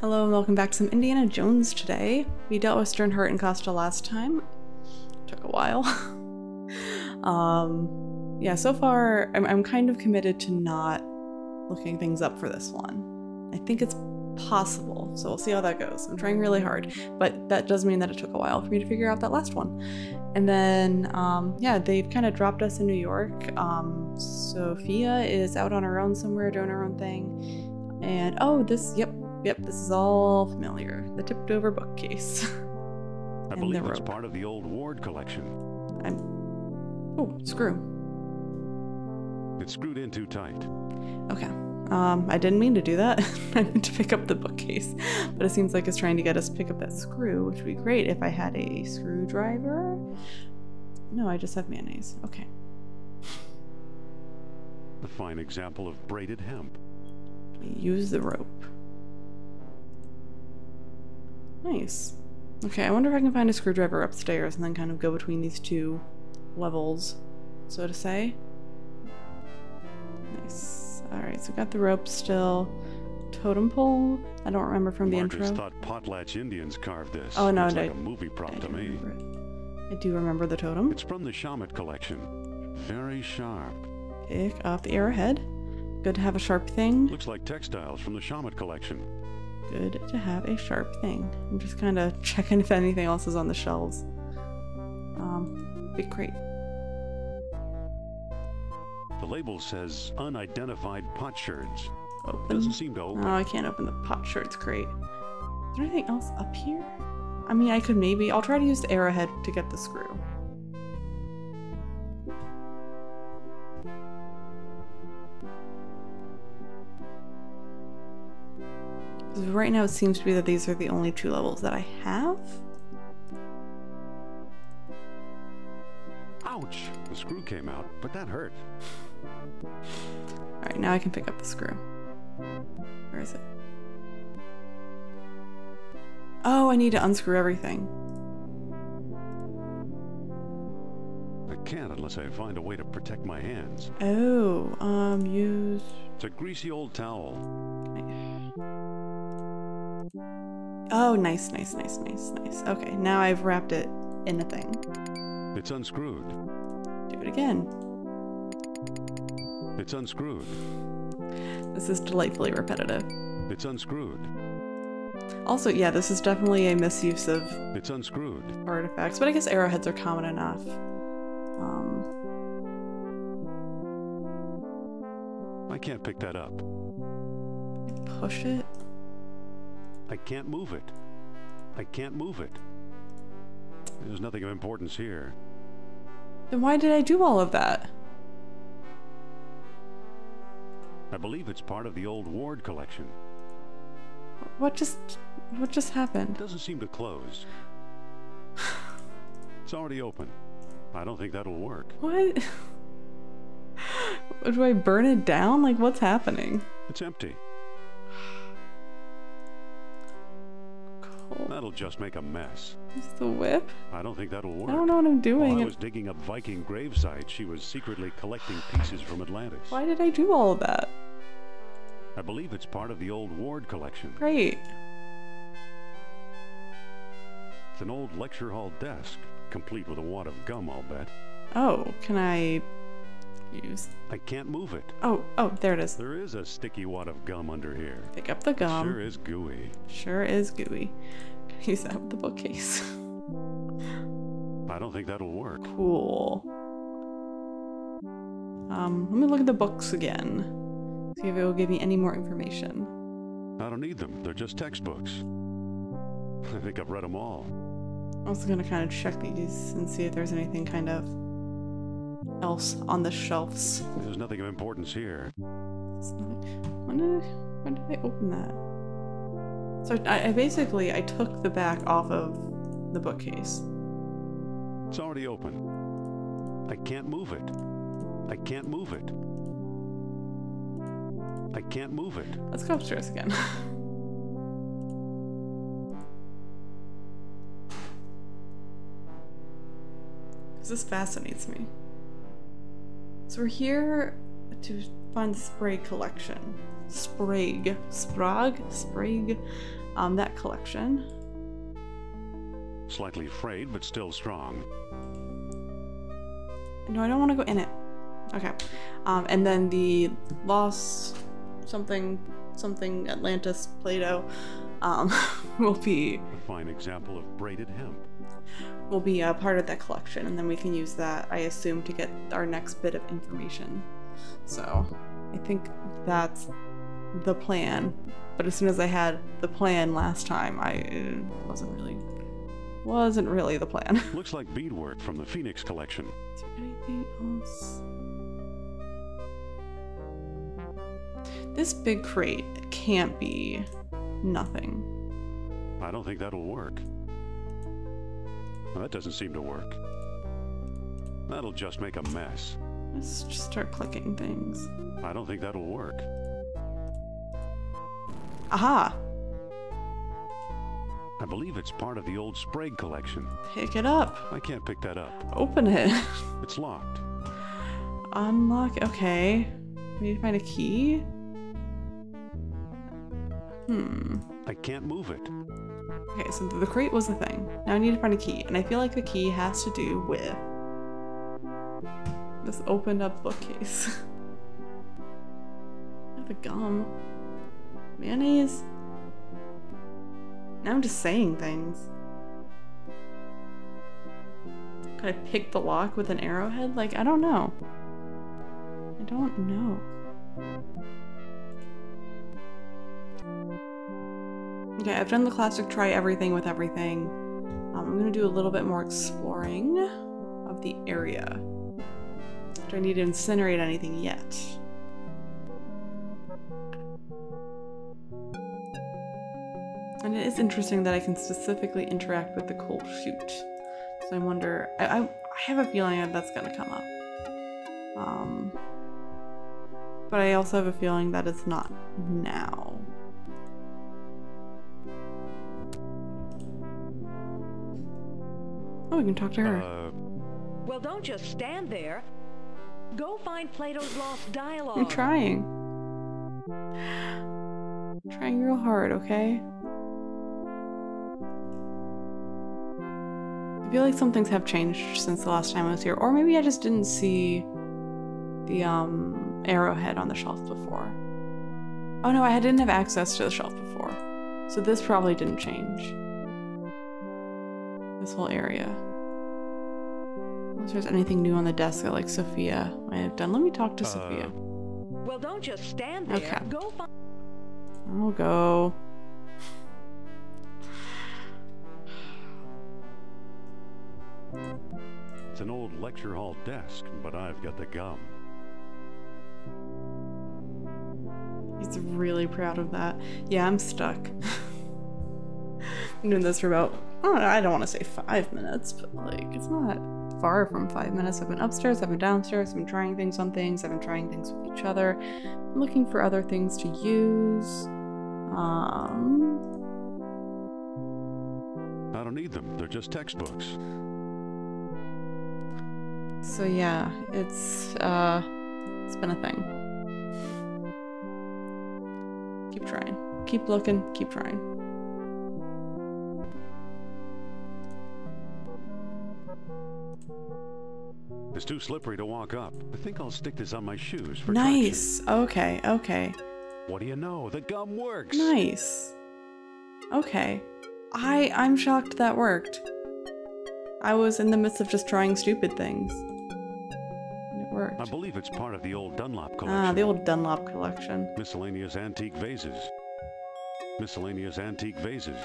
Hello and welcome back to some Indiana Jones today. We dealt with Sternhart and Costa last time. Took a while. um, yeah, so far I'm, I'm kind of committed to not looking things up for this one. I think it's possible, so we'll see how that goes. I'm trying really hard, but that does mean that it took a while for me to figure out that last one. And then, um, yeah, they've kind of dropped us in New York. Um, Sophia is out on her own somewhere doing her own thing. And oh, this, yep, Yep, this is all familiar. The tipped over bookcase. I And believe it's part of the old Ward collection. I'm. Oh, screw. It's screwed in too tight. Okay. Um, I didn't mean to do that. I meant to pick up the bookcase, but it seems like it's trying to get us to pick up that screw, which would be great if I had a screwdriver. No, I just have mayonnaise. Okay. A fine example of braided hemp. Use the rope. Nice. Okay, I wonder if I can find a screwdriver upstairs and then kind of go between these two levels, so to say. Nice. Alright, so we got the rope still. Totem pole? I don't remember from the Marcus intro. thought potlatch Indians carved this. Oh, no, Looks no, like a movie prop I to me. I do remember the totem. It's from the Shamet collection. Very sharp. Pick up the arrowhead. Good to have a sharp thing. Looks like textiles from the Shamet collection. Good to have a sharp thing. I'm just kind of checking if anything else is on the shelves. Um, big crate. The label says unidentified potsherds. Open. Doesn't seem to open. Oh, I can't open the potsherds crate. Is there anything else up here? I mean, I could maybe. I'll try to use the arrowhead to get the screw. Right now it seems to be that these are the only two levels that I have. Ouch! The screw came out, but that hurt. Alright, now I can pick up the screw. Where is it? Oh, I need to unscrew everything. I can't unless I find a way to protect my hands. Oh, um, use. It's a greasy old towel. Oh, nice, nice, nice, nice, nice. Okay, now I've wrapped it in a thing. It's unscrewed. Do it again. It's unscrewed. This is delightfully repetitive. It's unscrewed. Also, yeah, this is definitely a misuse of It's unscrewed. artifacts, but I guess arrowheads are common enough. Um, I can't pick that up. push it. I can't move it. I can't move it. There's nothing of importance here. Then why did I do all of that? I believe it's part of the old Ward collection. What just, what just happened? It doesn't seem to close. It's already open. I don't think that'll work. What? Do I burn it down? Like, what's happening? It's empty. Cool. That'll just make a mess. Use the whip? I don't think that'll work. I don't know what I'm doing. While I was digging up Viking grave sites, she was secretly collecting pieces from Atlantis. Why did I do all of that? I believe it's part of the old Ward collection. Great. It's an old lecture hall desk, complete with a wad of gum, I'll bet. Oh, can I use? I can't move it. Oh, oh, there it is. There is a sticky wad of gum under here. Pick up the gum. Sure is gooey. Sure is gooey. Use that with the bookcase? I don't think that'll work. cool. Um, let me look at the books again. See if it will give me any more information. I don't need them. They're just textbooks. I think I've read them all. I'm also gonna kind of check these and see if there's anything kind of else on the shelves. There's nothing of importance here. When did I, when did I open that? So I, I basically I took the back off of the bookcase. It's already open. I can't move it. I can't move it. I can't move it. Let's go upstairs again. This fascinates me. So we're here to find the Sprague collection. Sprague. Sprague? Sprague? Um, that collection. Slightly frayed, but still strong. No, I don't want to go in it. Okay. Um, and then the lost something something Atlantis Plato um, will be A fine example of braided hemp. will be a part of that collection, and then we can use that, I assume, to get our next bit of information. So, I think that's the plan. But as soon as I had the plan last time, I wasn't really wasn't really the plan. Looks like beadwork from the Phoenix collection. Is there anything else? This big crate can't be nothing. I don't think that'll work. Well, that doesn't seem to work. That'll just make a mess. Let's just start clicking things. I don't think that'll work. Aha! I believe it's part of the old Sprague collection. Pick it up. I can't pick that up. Open it. It's locked. Unlock. Okay. We need to find a key. Hmm. I can't move it. Okay, so the crate was the thing. Now I need to find a key, and I feel like the key has to do with this opened up bookcase. the gum. Mayonnaise. Now I'm just saying things. Could I pick the lock with an arrowhead? Like, I don't know. I don't know. Okay, I've done the classic try everything with everything. Um, I'm gonna do a little bit more exploring of the area. Do I need to incinerate anything yet? And it is interesting that I can specifically interact with the coal chute. So I wonder, I, I, I have a feeling that that's gonna come up. Um, but I also have a feeling that it's not now. Oh, we can talk to her. Uh, Well, don't just stand there. Go find Plato's Lost Dialogue. I'm trying. trying real hard, okay? I feel like some things have changed since the last time I was here, or maybe I just didn't see the um arrowhead on the shelf before. Oh no, I didn't have access to the shelf before, so this probably didn't change. This whole area. Unless there's anything new on the desk that like Sophia might have done. Let me talk to Uh, Sophia. Well, don't just stand there. Okay. Go find. I'll go. it's an old lecture hall desk, but I've got the gum. He's really proud of that. Yeah, I'm stuck. I'm doing this for about, I don't, know, I don't want to say five minutes, but like, it's not far from five minutes. I've been upstairs, I've been downstairs, I've been trying things on things, I've been trying things with each other. I'm looking for other things to use. Um, I don't need them. They're just textbooks. so yeah, it's, uh, it's been a thing. Keep trying. Keep looking, keep trying. It's too slippery to walk up. I think I'll stick this on my shoes for Nice. Okay, okay. What do you know? The gum works. Nice. Okay. I I'm shocked that worked. I was in the midst of just trying stupid things. And it I believe it's part of the old Dunlop collection. Ah, the old Dunlop collection. Miscellaneous antique vases. Miscellaneous antique vases.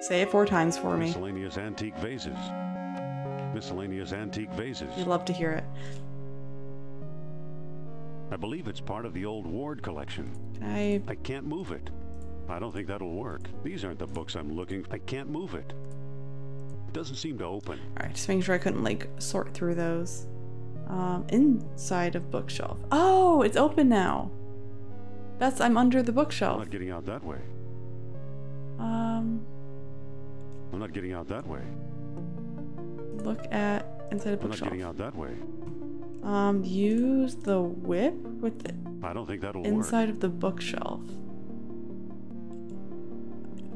Say it four times for me. Miscellaneous antique vases. Miscellaneous antique vases. You'd love to hear it. I believe it's part of the old Ward collection. I I can't move it. I don't think that'll work. These aren't the books I'm looking. For. I can't move it. It doesn't seem to open. Alright, just making sure I couldn't like sort through those. Um, inside of bookshelf. Oh, it's open now. That's I'm under the bookshelf. I'm not getting out that way. Um, I'm not getting out that way. Look at inside of I'm not getting out that way. Um, use the whip with the I don't think that'll work. inside of the bookshelf.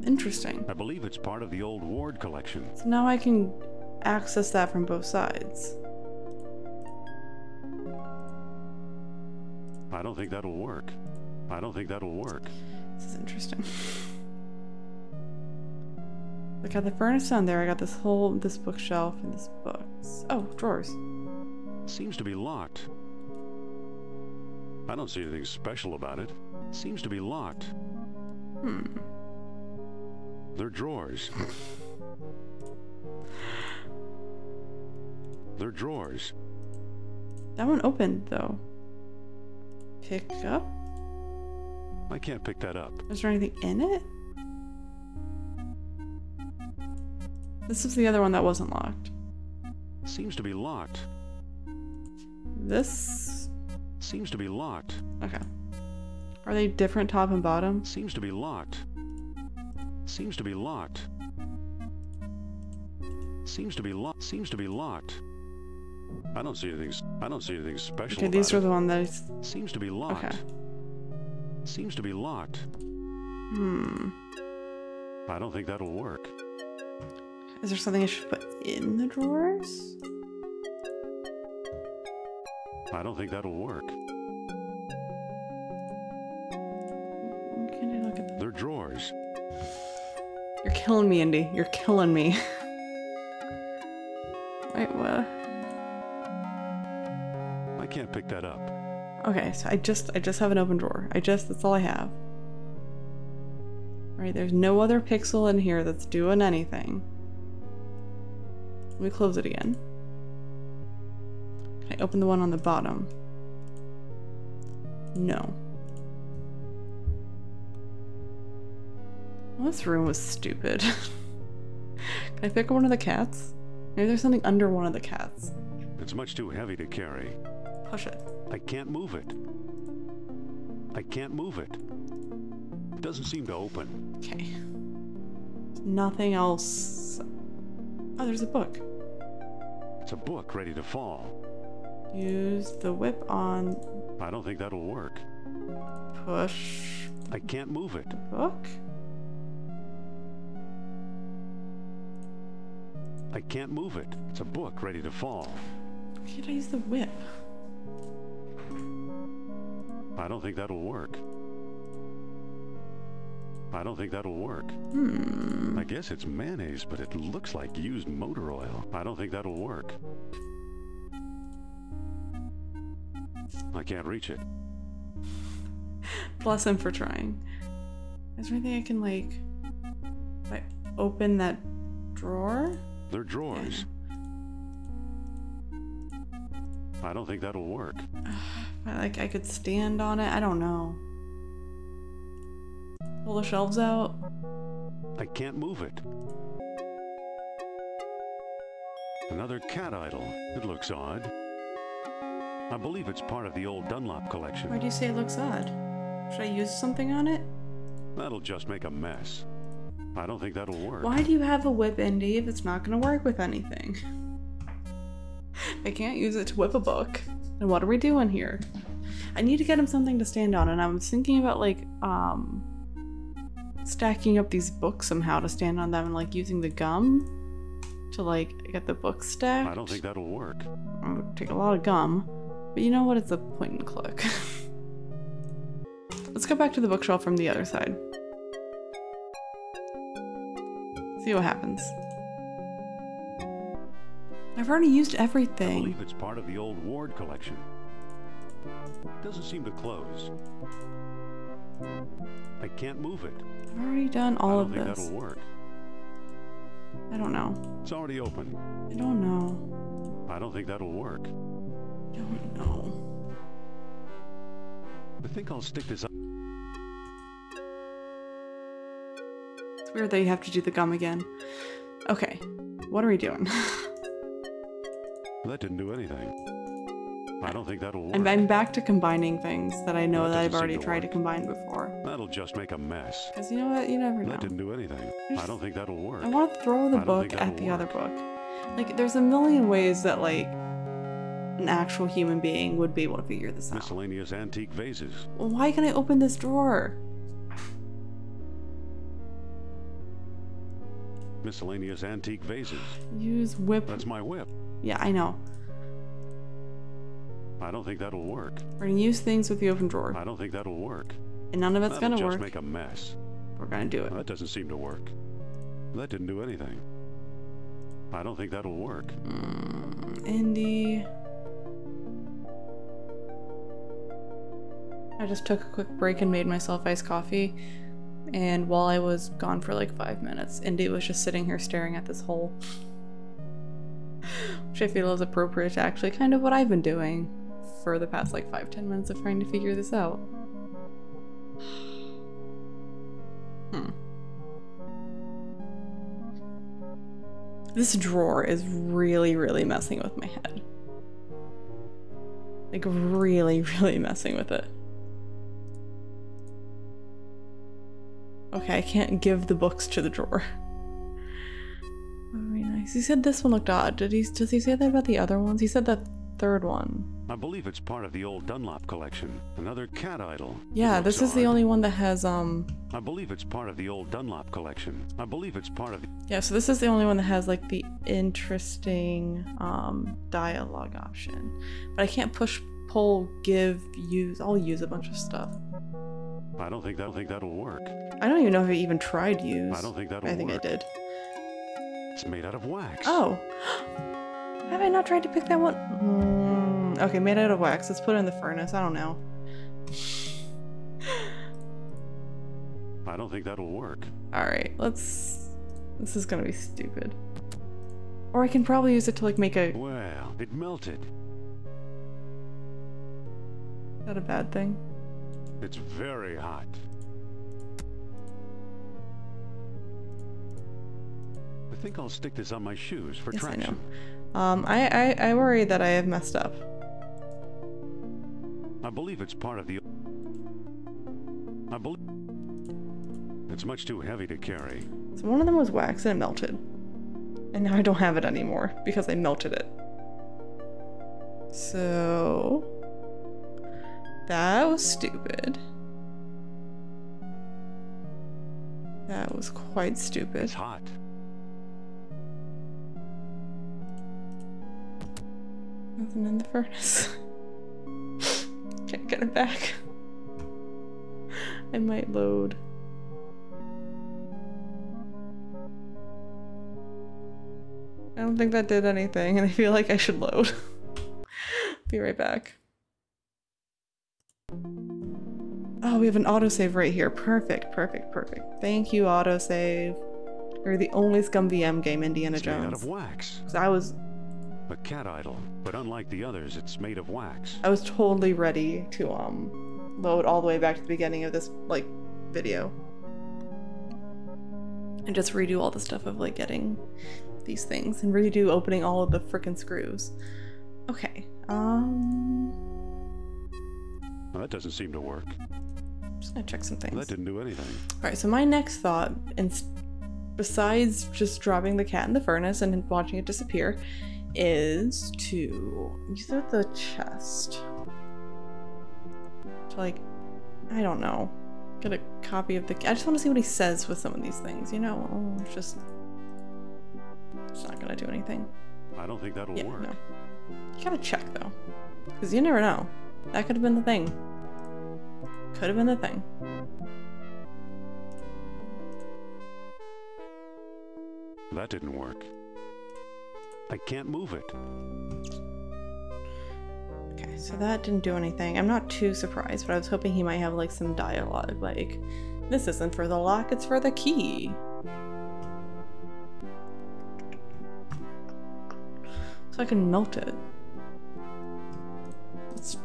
Interesting. I believe it's part of the old Ward collection. So now I can access that from both sides. I don't think that'll work. I don't think that'll work. This is interesting. I got the furnace down there. I got this whole this bookshelf and this books. Oh, drawers. Seems to be locked. I don't see anything special about it. Seems to be locked. Hmm. They're drawers. They're drawers. That one opened though. Pick up? I can't pick that up. Is there anything in it? This is the other one that wasn't locked. Seems to be locked. This. Seems to be locked. Okay. Are they different top and bottom? Seems to be locked. Seems to be locked. Seems to be locked. Seems to be locked. I don't see anything. I don't see anything special Okay, these are it. the one that Seems to be locked. Okay. Seems to be locked. Hmm. I don't think that'll work. Is there something I should put in the drawers? I don't think that'll work. Can I look at them? They're drawers. You're killing me, Indy. You're killing me. Wait, what? I can't pick that up. Okay, so I just I just have an open drawer. I just that's all I have. Right, there's no other pixel in here that's doing anything. Let me close it again. Can I open the one on the bottom? No. Well, this room was stupid. Can I pick up one of the cats? Maybe there's something under one of the cats. It's much too heavy to carry. Push it. I can't move it. I can't move it. It doesn't seem to open. Okay. Nothing else. Oh, there's a book. A book ready to fall. Use the whip on I don't think that'll work. push I can't move it. book. I can't move it. It's a book ready to fall. Why can't I use the whip? I don't think that'll work. I don't think that'll work. Hmm. I guess it's mayonnaise, but it looks like used motor oil. I don't think that'll work. I can't reach it. Bless him for trying. Is there anything I can like I open that drawer? They're drawers. I don't think that'll work. I, like I could stand on it. I don't know. Pull the shelves out. I can't move it. Another cat idol. It looks odd. I believe it's part of the old Dunlop collection. Why do you say it looks odd? Should I use something on it? That'll just make a mess. I don't think that'll work. Why do you have a whip, Indy, if it's not gonna work with anything? I can't use it to whip a book. And what are we doing here? I need to get him something to stand on, and I was thinking about like um stacking up these books somehow to stand on them and like using the gum to like get the books stacked. I don't think that'll work. It would take a lot of gum. But you know what? It's a point and click. Let's go back to the bookshelf from the other side. See what happens. I've already used everything. I believe it's part of the old Ward collection. Doesn't seem to close. I can't move it. I've already done I all don't of think this. that'll work. I don't know. It's already open. I don't know. I don't think that'll work. I don't know. I think I'll stick this up. It's weird that you have to do the gum again. Okay. What are we doing? That didn't do anything. I don't think that'll work. I'm, I'm back to combining things that I know That that I've already to tried to combine before. That'll just make a mess. Because you know what? You never know. That didn't do anything. I don't think that'll work. I want to throw the book at the other book. Like, there's a million ways that, like, an actual human being would be able to figure this out. Miscellaneous antique vases. Why can I open this drawer? Miscellaneous antique vases. Use whip. That's my whip. Yeah, I know. I don't think that'll work. We're gonna use things with the open drawer. I don't think that'll work. And none of it's That'll gonna just work. make a mess. We're gonna do it. That doesn't seem to work. That didn't do anything. I don't think that'll work. Mm, Indy. I just took a quick break and made myself iced coffee. And while I was gone for like five minutes, Indy was just sitting here staring at this hole. Which I feel is appropriate to actually kind of what I've been doing for the past like five, ten minutes of trying to figure this out. Hmm. This drawer is really, really messing with my head. Like, really, really messing with it. Okay, I can't give the books to the drawer. Very nice. He said this one looked odd. Did he? Does he say that about the other ones? He said that third one. I believe it's part of the old Dunlop collection. Another cat idol. Yeah, this is the only one that has um. I believe it's part of the old Dunlop collection. I believe it's part of the... Yeah, so this is the only one that has like the interesting um dialogue option. But I can't push, pull, give, use. I'll use a bunch of stuff. I don't think that'll think that'll work. I don't even know if I even tried use. I don't think that'll work. I think work. I did. It's made out of wax. Oh. Have I not tried to pick that one? Mm, okay, made out of wax. Let's put it in the furnace. I don't know. I don't think that'll work. Alright, let's... This is gonna be stupid. Or I can probably use it to like make a... Is Well, it melted. Is that a bad thing? It's very hot. I think I'll stick this on my shoes for Yes, I know. Um, I, I, I worry that I have messed up. I believe it's part of the. I believe. It's much too heavy to carry. So one of them was wax and it melted. And now I don't have it anymore because I melted it. So... That was stupid. That was quite stupid. It's hot. Nothing in the furnace. Can't get it back. I might load. I don't think that did anything, and I feel like I should load. Be right back. Oh, we have an autosave right here. Perfect, perfect, perfect. Thank you, autosave. You're the only ScummVM game, Indiana made out Jones. of wax. I was A cat idol, but unlike the others, it's made of wax. I was totally ready to um load all the way back to the beginning of this like video. And just redo all the stuff of like getting these things and redo opening all of the freaking screws. Okay. Um Well, that doesn't seem to work. I'm just gonna check some things. That didn't do anything. Alright, so my next thought, and besides just dropping the cat in the furnace and watching it disappear, is to use the chest. To like, I don't know, get a copy of the. I just want to see what he says with some of these things. You know, oh, it's just, it's not gonna do anything. I don't think that'll Yeah, work. no. You gotta check though, because you never know. That could have been the thing. Could have been the thing. That didn't work. I can't move it. Okay, so that didn't do anything. I'm not too surprised, but I was hoping he might have like some dialogue, like, this isn't for the lock, it's for the key. So I can melt it. Let's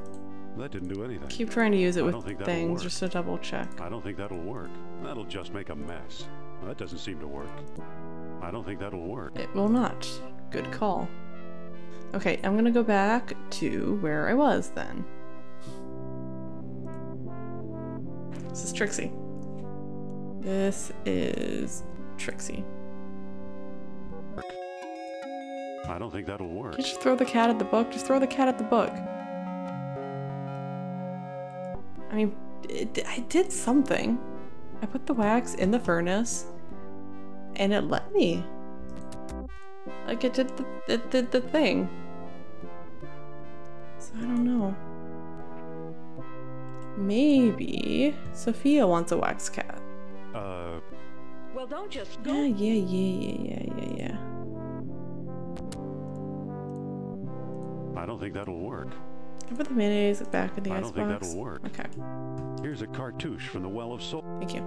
That didn't do anything. keep trying to use it with things work. just to double check. I don't think that'll work. That'll just make a mess. That doesn't seem to work. I don't think that'll work. It will not. Good call. Okay, I'm gonna go back to where I was then. This is Trixie. This is Trixie. I don't think that'll work. Just throw the cat at the book? Just throw the cat at the book. I mean, it, I did something. I put the wax in the furnace, and it let me. Like it did the, it did the thing. So I don't know. Maybe Sophia wants a wax cat. Uh, Well, don't just Yeah, go. yeah, yeah, yeah, yeah, yeah, yeah. I don't think that'll work. I put the mayonnaise back in the I icebox. don't think that'll work. Okay, Here's a cartouche from the Well of Soul. thank you.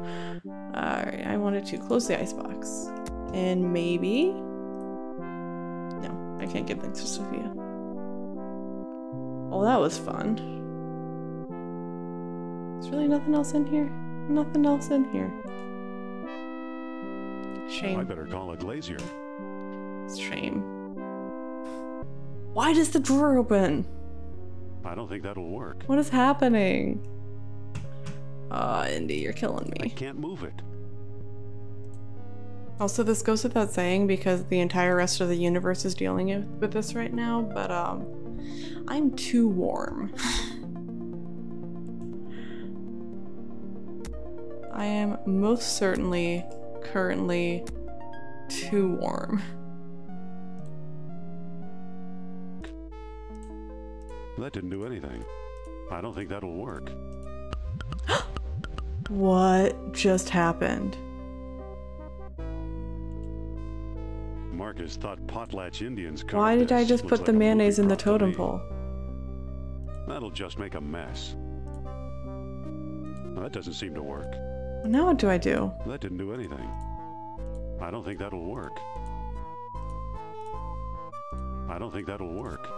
Alright, I wanted to close the icebox. And maybe... I can't give things to Sophia. Oh, that was fun. There's really nothing else in here? Nothing else in here. Shame. I better call a glazier. Shame. Why does the drawer open? I don't think that'll work. What is happening? Ah, Indy, you're killing me. I can't move it. Also, this goes without saying because the entire rest of the universe is dealing with this right now, but um, I'm too warm. I am most certainly currently too warm. That didn't do anything. I don't think that'll work. What just happened? Thought potlatch Indians Why did I just put the like mayonnaise in the prop to totem pole? That'll just make a mess. That doesn't seem to work. Now what do I do? That didn't do anything. I don't think that'll work. I don't think that'll work.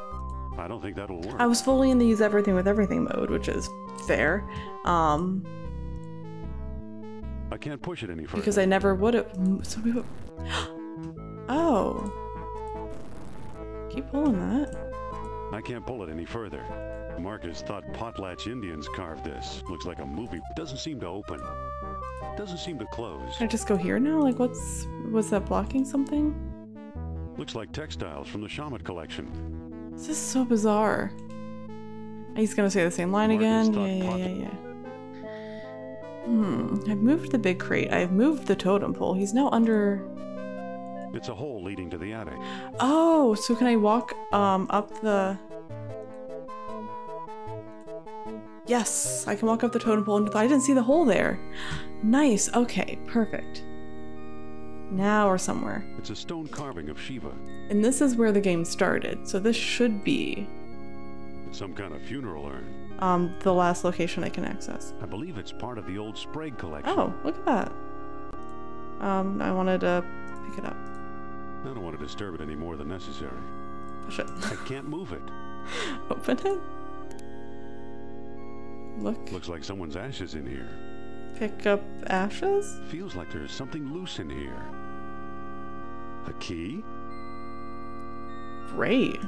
I don't think that'll work. I was fully in the use everything with everything mode, which is fair. Um, I can't push it any further. because I never would have. So we would. Oh. Keep pulling that. I can't pull it any further. Marcus thought potlatch Indians carved this. Looks like a movie. Doesn't seem to open. Doesn't seem to close. Can I just go here now? Like, what's was that blocking something? Looks like textiles from the Shamat collection. This is so bizarre. He's gonna say the same line Marcus again. Yeah, yeah, yeah, yeah. Hmm. I've moved the big crate. I've moved the totem pole. He's now under. It's a hole leading to the attic. Oh, so can I walk um up the? Yes, I can walk up the totem pole into the. I didn't see the hole there. Nice. Okay, perfect. Now we're somewhere. It's a stone carving of Shiva. And this is where the game started. So this should be some kind of funeral urn. um the last location I can access. I believe it's part of the old Sprague collection. Oh, look at that. Um, I wanted to pick it up. I don't want to disturb it any more than necessary. Push it. I can't move it. Open it. Look. Looks like someone's ashes in here. Pick up ashes. Feels like there's something loose in here. A key? Great.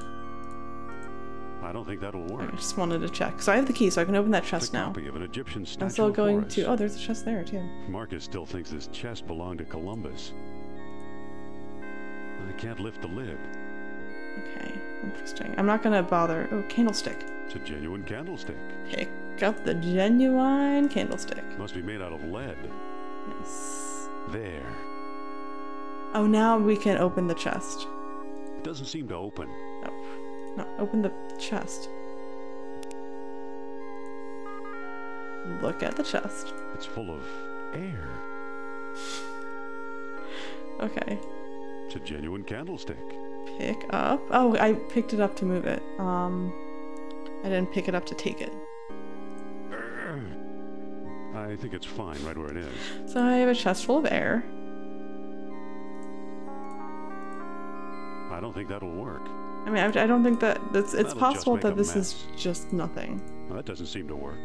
I don't think that'll work. I just wanted to check. So I have the key, so I can open that chest now. copy of an Egyptian statue I'm still going to. Oh, there's a chest there too. Marcus still thinks this chest belonged to Columbus. I can't lift the lid. Okay, interesting. I'm not gonna bother. Oh, candlestick. It's a genuine candlestick. Pick up the genuine candlestick. Must be made out of lead. Nice. There. Oh, now we can open the chest. It doesn't seem to open. Oh, no, open the chest. Look at the chest. It's full of air. Okay. It's a genuine candlestick. Pick up. Oh, I picked it up to move it. Um, I didn't pick it up to take it. I think it's fine right where it is. So I have a chest full of air. I don't think that'll work. I mean, I, I don't think that that's. It's That'll possible that this is just nothing. Well, that doesn't seem to work.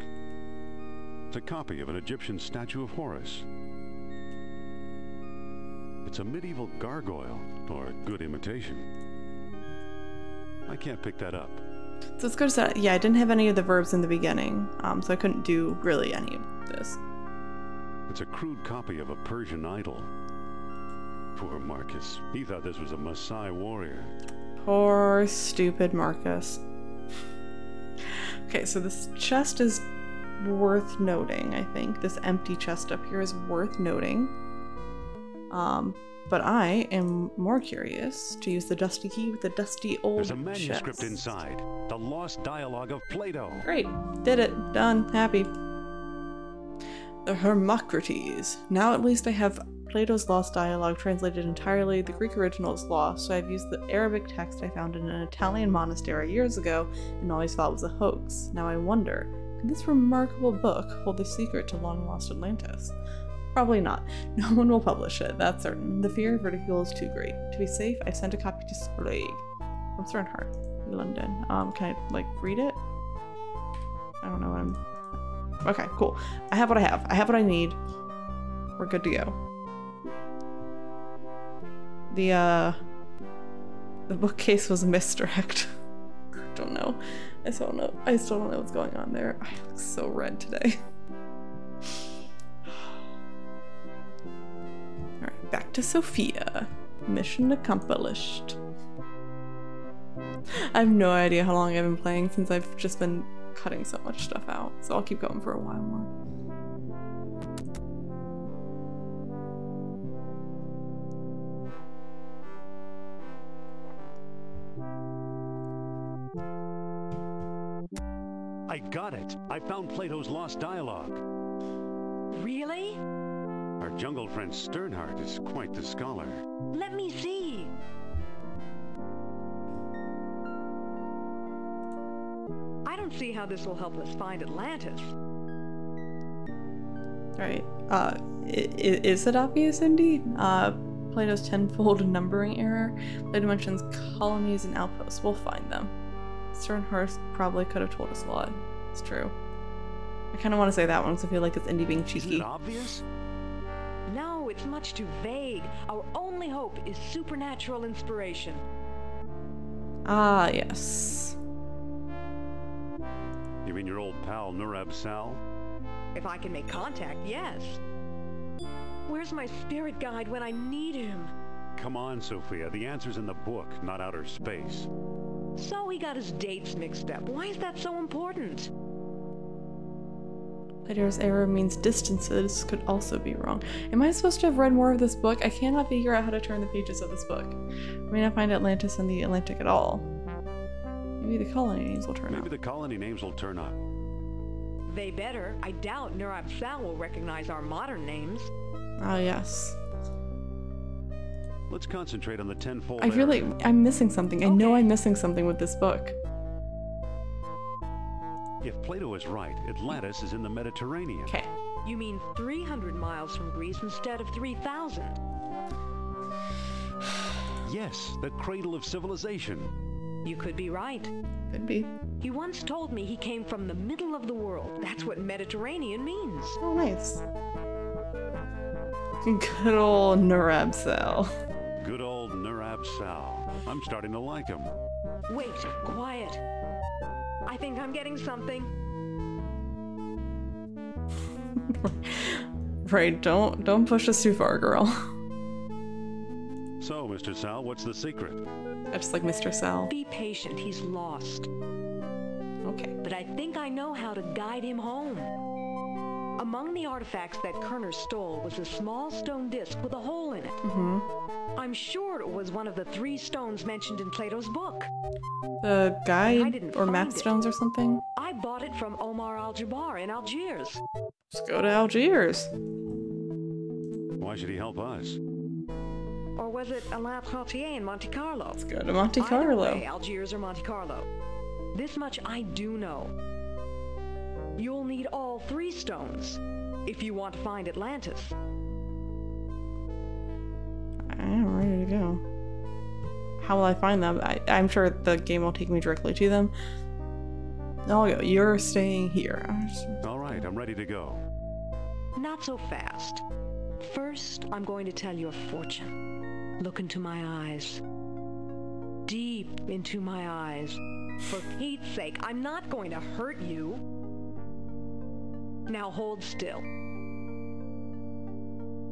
It's a copy of an Egyptian statue of Horus. It's a medieval gargoyle, or a good imitation. I can't pick that up. So let's go to set. Yeah, I didn't have any of the verbs in the beginning, um, so I couldn't do really any of this. It's a crude copy of a Persian idol. Poor Marcus. He thought this was a Maasai warrior. Poor stupid Marcus. Okay, so this chest is worth noting, I think. This empty chest up here is worth noting. Um, but I am more curious to use the dusty key with the dusty old There's a manuscript chest. inside. The lost dialogue of Plato. Great. Did it. Done. Happy. The Hermocrates. Now at least I have Plato's Lost Dialogue translated entirely. The Greek original is lost, so I've used the Arabic text I found in an Italian monastery years ago and always thought was a hoax. Now I wonder, can this remarkable book hold the secret to long lost Atlantis? Probably not. No one will publish it, that's certain. The fear of ridicule is too great. To be safe, I sent a copy to Sprague from Sternhart, London. Um, can I like read it? I don't know what I'm. Okay, cool. I have what I have. I have what I need. We're good to go. The uh, the bookcase was misdirect. I don't know. I still don't know. I still don't know what's going on there. I look so red today. Back to Sophia. Mission accomplished. I have no idea how long I've been playing since I've just been cutting so much stuff out. So I'll keep going for a while more. I got it. I found Plato's lost dialogue. Really? Our jungle friend Sternhart is quite the scholar. Let me see. I don't see how this will help us find Atlantis. Right. Uh, i- i- is it obvious, Indy? Uh, Plato's tenfold numbering error. Plato mentions colonies and outposts. We'll find them. Sternhart probably could have told us a lot. It's true. I kind of want to say that one because I feel like it's Indy being cheeky. Isn't cheeky. it obvious? No, it's much too vague. Our only hope is supernatural inspiration. Ah, yes. You mean your old pal Nurab Sal? If I can make contact, yes. Where's my spirit guide when I need him? Come on, Sophia. The answer's in the book, not outer space. So he got his dates mixed up. Why is that so important? Plato's error means distances could also be wrong. Am I supposed to have read more of this book? I cannot figure out how to turn the pages of this book. I may not find Atlantis in the Atlantic at all. Maybe the colony names will turn Maybe up. Maybe the colony names will turn up. They better. I doubt Nurab Sal will recognize our modern names. Ah, yes. Let's concentrate on the tenfold. I feel like error. I'm missing something. I know I'm missing something with this book. If Plato is right, Atlantis is in the Mediterranean. Okay. You mean 300 miles from Greece instead of 3,000? Yes, the cradle of civilization. You could be right. Could be. He once told me he came from the middle of the world. That's what Mediterranean means. Oh, nice. Good old Nurab Sal. Good old Nurab Sal. I'm starting to like him. Wait, quiet. I think I'm getting something. right, don't don't push us too far, girl. So, Mr. Sal, what's the secret? I just like Mr. Sal. Be patient, he's lost. Okay. But I think I know how to guide him home. Among the artifacts that Kerner stole was a small stone disc with a hole in it. Mm-hmm. I'm sure it was one of the three stones mentioned in Plato's book. The I guide didn't or find map it. stones or something. I bought it from Omar Al Jabbar in Algiers. Let's go to Algiers. Why should he help us? Or was it Alain Trottier in Monte Carlo? Let's go to Monte Either Carlo. way, Algiers or Monte Carlo. This much I do know. You'll need all three stones if you want to find Atlantis. I am ready to go. How will I find them? I, I'm sure the game will take me directly to them. I'll go. You're staying here. Just- All right, I'm ready to go. Not so fast. First, I'm going to tell your fortune. Look into my eyes. Deep into my eyes. For Pete's sake, I'm not going to hurt you. Now hold still.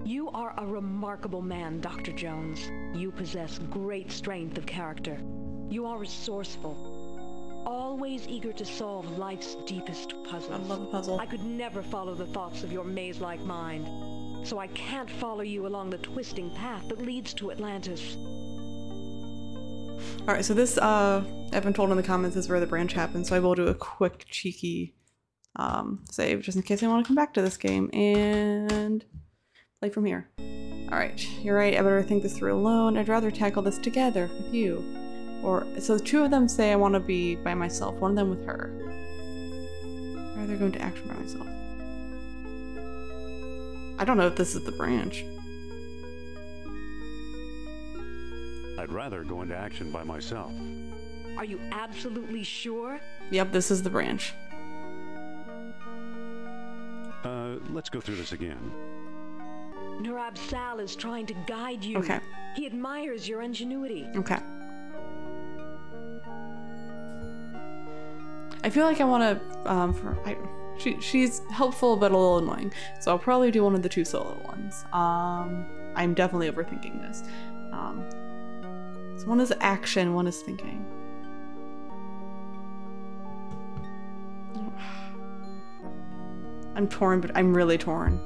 You are a remarkable man, Dr. Jones. You possess great strength of character. You are resourceful, always eager to solve life's deepest puzzles. I love a puzzle. I could never follow the thoughts of your maze-like mind. so I can't follow you along the twisting path that leads to Atlantis. Alright, so this, uh, I've been told in the comments is where the branch happens, so I will do a quick, cheeky um, save just in case I want to come back to this game and play from here. Alright, you're right, I better think this through alone. I'd rather tackle this together with you. Or, so two of them say I want to be by myself, one of them with her. I'd rather go into action by myself. I don't know if this is the branch. I'd rather go into action by myself. Are you absolutely sure? Yep, this is the branch. Let's go through this again. Nurab Sal is trying to guide you. Okay. He admires your ingenuity. Okay. I feel like I want to, um, for, I, she, she's helpful but a little annoying, so I'll probably do one of the two solo ones. Um, I'm definitely overthinking this. Um, so one is action, one is thinking. I'm torn, but I'm really torn.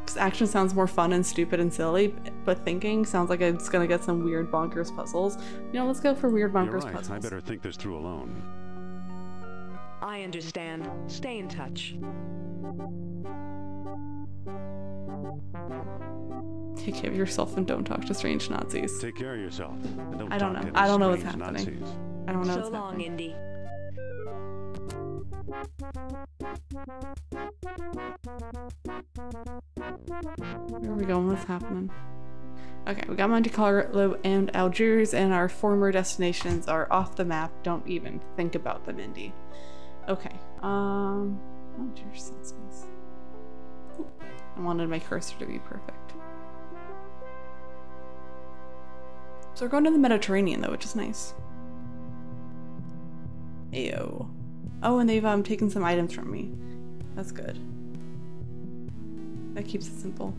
Because action sounds more fun and stupid and silly, but thinking sounds like it's gonna get some weird bonkers puzzles. You know, let's go for weird You're bonkers right. puzzles. I better think this through alone. I understand. Stay in touch. Take care of yourself and don't talk to strange Nazis. Take care of yourself. and don't I don't know. I don't know what's happening. Nazis. I don't know so what's long, happening. Indy. Where are we going? What's happening? Okay, we got Monte Carlo and Algiers, and our former destinations are off the map. Don't even think about them, Indy. Okay. Um. Algiers sounds nice. I wanted my cursor to be perfect. So we're going to the Mediterranean, though, which is nice. Ayo. Oh, and they've um taken some items from me. That's good. That keeps it simple.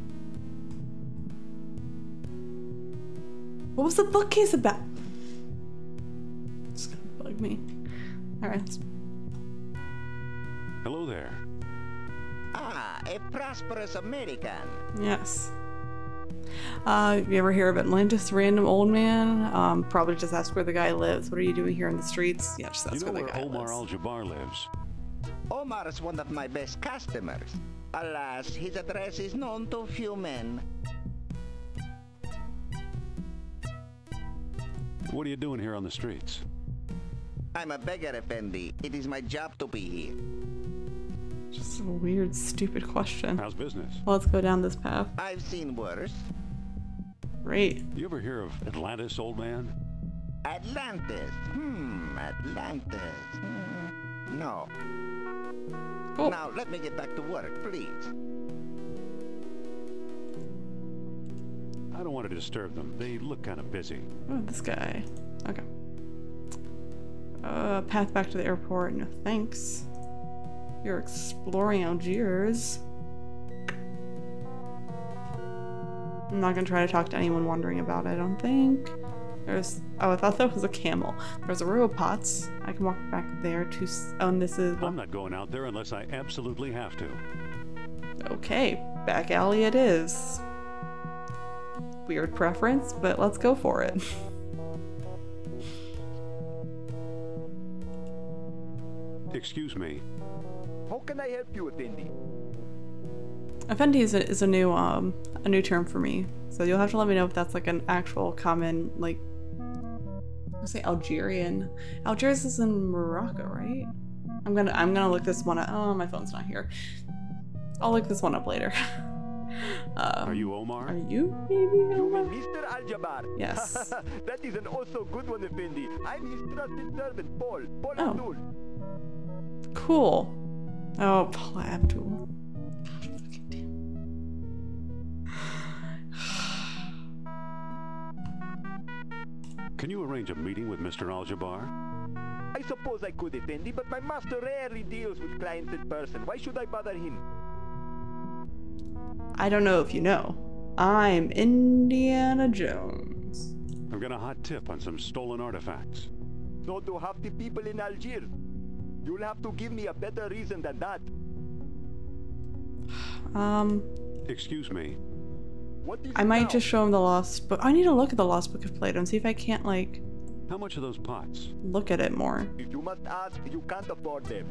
What was the bookcase about? It's gonna bug me. Alright. Hello there. Ah, a prosperous American. Yes. Uh, you ever hear of Atlantis, random old man? Um, probably just ask where the guy lives. What are you doing here in the streets? Yeah, just You know where the where guy Omar lives. Al Jabbar lives? Omar is one of my best customers. Alas, his address is known to few men. What are you doing here on the streets? I'm a beggar, Effendi. It is my job to be here. Just a weird, stupid question. How's business? Let's go down this path. I've seen worse. Great. You ever hear of Atlantis, old man? Atlantis. Hmm, Atlantis. Hmm, no. Cool. Now, let me get back to work, please. I don't want to disturb them. They look kind of busy. Oh, this guy. Okay. Uh, path back to the airport. No thanks. You're exploring Algiers. I'm not gonna try to talk to anyone wondering about it, I don't think. There's. Oh, I thought that was a camel. There's a row of pots. I can walk back there to. Oh, and this is. I'm not going out there unless I absolutely have to. Okay, back alley it is. Weird preference, but let's go for it. Excuse me. How can I help you, Effendi? Effendi is a, is a new um a new term for me, so you'll have to let me know if that's like an actual common like. I say Algerian. Algiers is in Morocco, right? I'm gonna I'm gonna look this one up. Oh, my phone's not here. I'll look this one up later. um, Are you Omar? Are you maybe? You Omar? mean Mr. Al-Jabbar? Yes. that is an also good one, Effendi. I'm his trusted servant, Paul. Paul Oh. Abdul. Cool. Oh, Paul Abdul. God fucking damn. Can you arrange a meeting with Mr. Al Jabbar? I suppose I could, Effendi, but my master rarely deals with clients in person. Why should I bother him? I don't know if you know. I'm Indiana Jones. I've got a hot tip on some stolen artifacts. So do half the people in Algiers. You'll have to give me a better reason than that. Um, Excuse me. What is I might now? just show him the lost book. I need to look at the lost book of Plato and see if I can't like How much are those pots? look at it more. If you must ask, you can't afford them.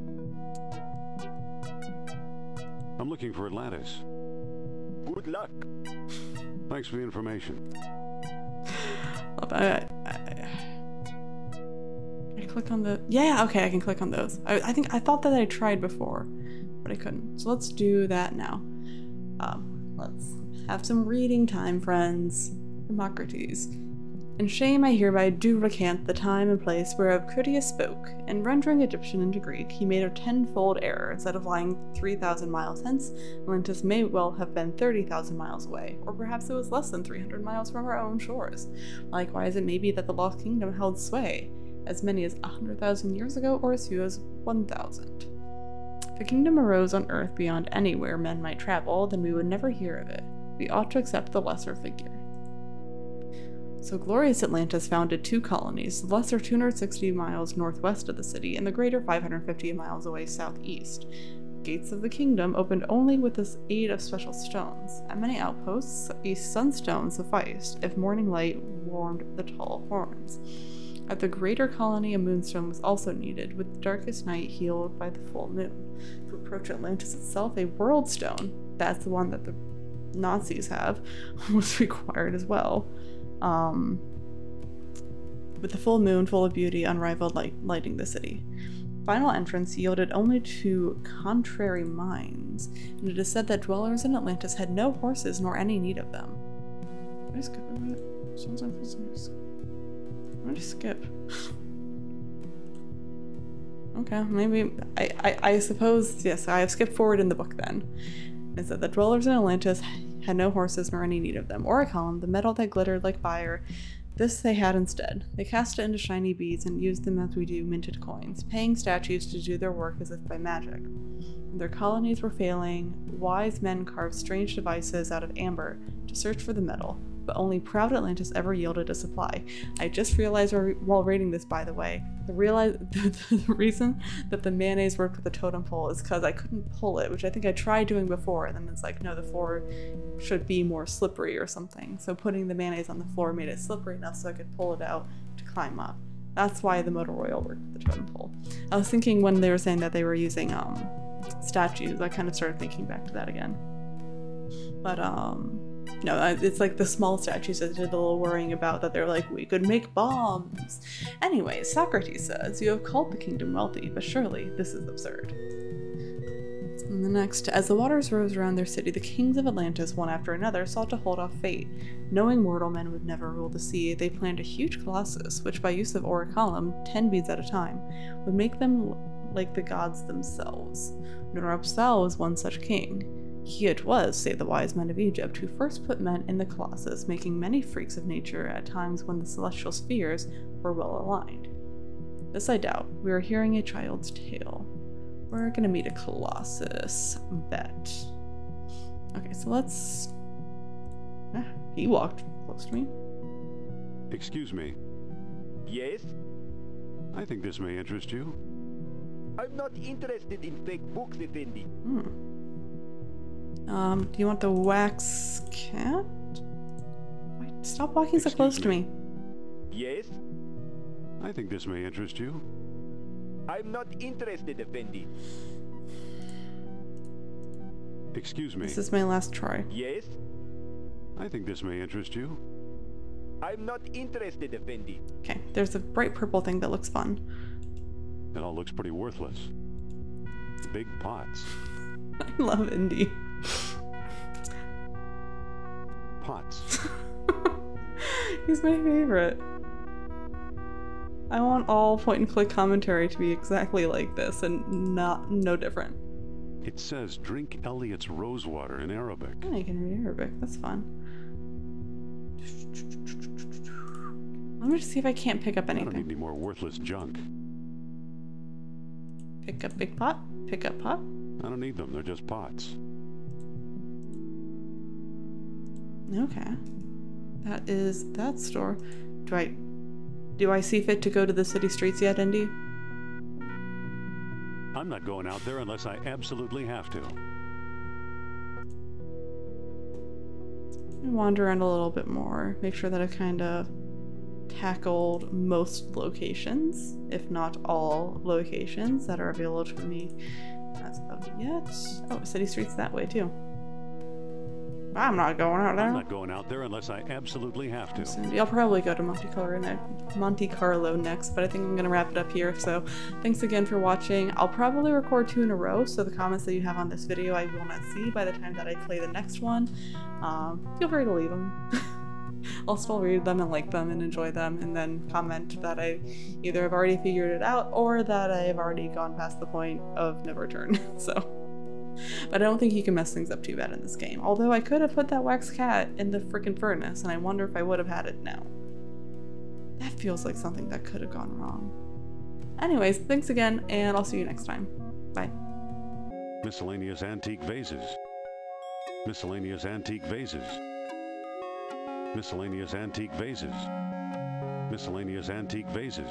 I'm looking for Atlantis. Good luck. Thanks for the information. I, I, I click on the yeah okay I can click on those. I, I think I thought that I tried before, but I couldn't. So let's do that now. Um, let's have some reading time, friends. Hippocrates. In shame, I hereby do recant the time and place whereof Critias spoke. In rendering Egyptian into Greek, he made a tenfold error. Instead of lying 3,000 miles hence, Atlantis may well have been 30,000 miles away, or perhaps it was less than 300 miles from our own shores. Likewise, it may be that the Lost Kingdom held sway as many as 100,000 years ago, or as few as 1,000. If a kingdom arose on earth beyond anywhere men might travel, then we would never hear of it. We ought to accept the lesser figure. So glorious Atlantis founded two colonies, the lesser 260 miles northwest of the city and the greater 550 miles away southeast. Gates of the kingdom opened only with the aid of special stones. At many outposts, a sunstone sufficed if morning light warmed the tall horns. At the greater colony, a moonstone was also needed, with the darkest night healed by the full moon. To approach Atlantis itself, a world stone, that's the one that the Nazis have, was required as well. Um, with the full moon full of beauty, unrivaled light lighting the city. Final entrance yielded only to contrary minds, and it is said that dwellers in Atlantis had no horses nor any need of them. I like this me skip. Okay, maybe I, I I suppose yes, I have skipped forward in the book then. It said the dwellers in Atlantis had no horses nor any need of them, orichalcum, the metal that glittered like fire. This they had instead. They cast it into shiny beads and used them as we do minted coins, paying statues to do their work as if by magic. Their colonies were failing, wise men carved strange devices out of amber to search for the metal, but only proud Atlantis ever yielded a supply. I just realized re- while reading this, by the way, the, realize- the reason that the mayonnaise worked with the totem pole is because I couldn't pull it, which I think I tried doing before, and then it's like, no, the floor should be more slippery or something. So putting the mayonnaise on the floor made it slippery enough so I could pull it out to climb up. That's why the motor oil worked with the totem pole. I was thinking when they were saying that they were using um, statues, I kind of started thinking back to that again. But um, no, it's like the small statues that did a little worrying about that they're like, we could make bombs. Anyway, Socrates says, You have called the kingdom wealthy, but surely this is absurd. And the next, as the waters rose around their city, the kings of Atlantis, one after another, sought to hold off fate. Knowing mortal men would never rule the sea, they planned a huge colossus, which by use of orichalcum, ten beads at a time, would make them like the gods themselves. Nurab Sal was one such king. He it was, say the wise men of Egypt, who first put men in the Colossus, making many freaks of nature at times when the celestial spheres were well aligned. This I doubt. We are hearing a child's tale. We're gonna meet a Colossus. Bet. Okay, so let's. Ah, he walked close to me. Excuse me. Yes? I think this may interest you. I'm not interested in fake books, Effendi. Hmm. Um, do you want the wax cat? Wait, stop walking so Excuse close to me. me. Yes? I think this may interest you. I'm not interested, Effendi. Excuse me. This is my last try. Yes? I think this may interest you. I'm not interested, Effendi. Okay, there's a bright purple thing that looks fun. It all looks pretty worthless. Big pots. I love Indy. Pots. He's my favorite. I want all point and click commentary to be exactly like this and not no different. It says drink Elliot's rosewater in Arabic. Oh, I can read Arabic. That's fun. Let me just see if I can't pick up I don't need any more worthless junk. Pick up big pot. Pick up pot. I don't need them. They're just pots. Okay. That is that store. Do I do I see fit to go to the city streets yet, Indy? I'm not going out there unless I absolutely have to. wander around a little bit more, make sure that I've kind of tackled most locations, if not all locations that are available to me as of yet. Oh, City Street's that way too. I'm not going out there. I'm not going out there unless I absolutely have to. I'll probably go to Monte Carlo, ne- Monte Carlo next, but I think I'm going to wrap it up here. So thanks again for watching. I'll probably record two in a row, so the comments that you have on this video I will not see by the time that I play the next one. Um, feel free to leave them. I'll still read them and like them and enjoy them, and then comment that I either have already figured it out or that I've already gone past the point of no return. so. But I don't think you can mess things up too bad in this game. Although I could have put that wax cat in the freaking furnace, and I wonder if I would have had it now. That feels like something that could have gone wrong. Anyways, thanks again, and I'll see you next time. Bye. Miscellaneous antique vases. Miscellaneous antique vases. Miscellaneous antique vases. Miscellaneous antique vases.